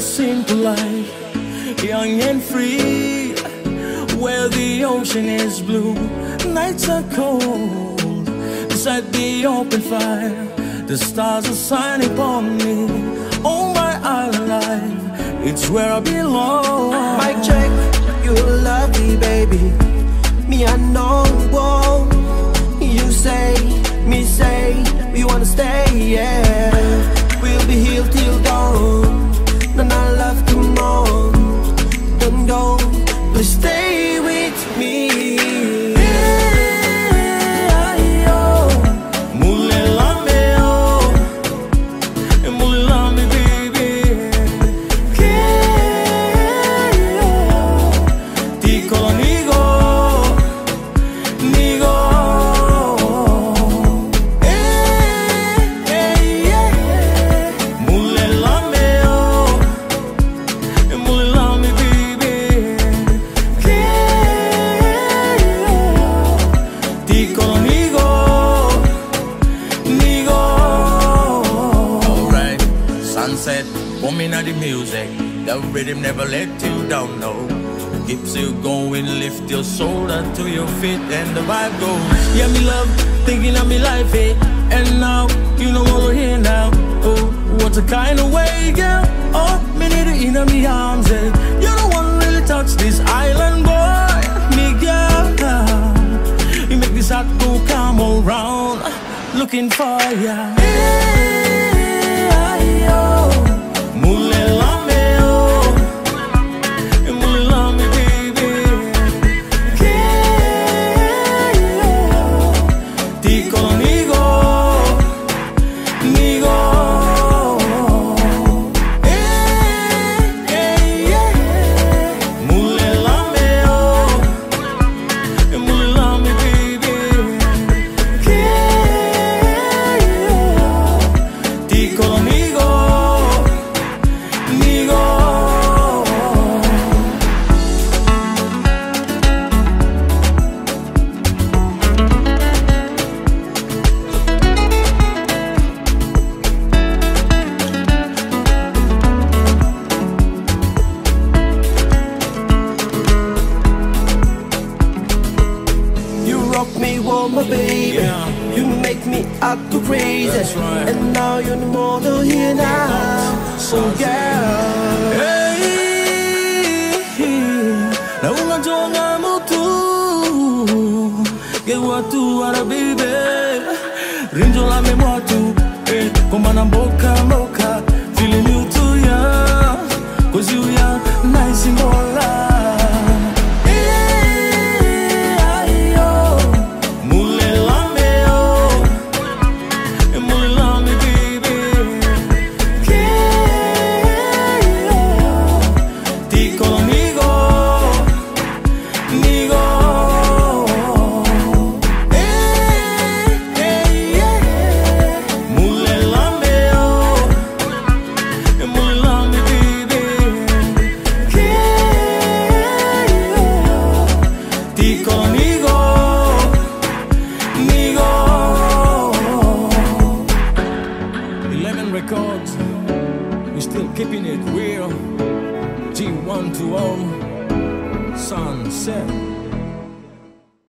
simple life, young and free, where the ocean is blue, nights are cold, beside the open fire, the stars are shining upon me. Oh my island life, it's where I belong. Mic check, you lovely, baby. Sunset, booming at the music. The rhythm never let you down, no. Keeps you going, lift your shoulder to your feet, and the vibe goes. Yeah, me love thinking of me life, eh? And now, you know what we're here now. Oh, what a kind of way, girl. Oh, me need you in me arms, eh? You're the one really touch this island, boy. Me girl, you make this heart go come around, looking for ya. Eh, rock me, warm my baby. Yeah. You make me act crazy. That's right. And now you're the model here now. So girl. Hey, na unajua mutu ke watu wara bibe rinjo la me motu eh komana mboka mboka still keeping it real. G120 Sunset.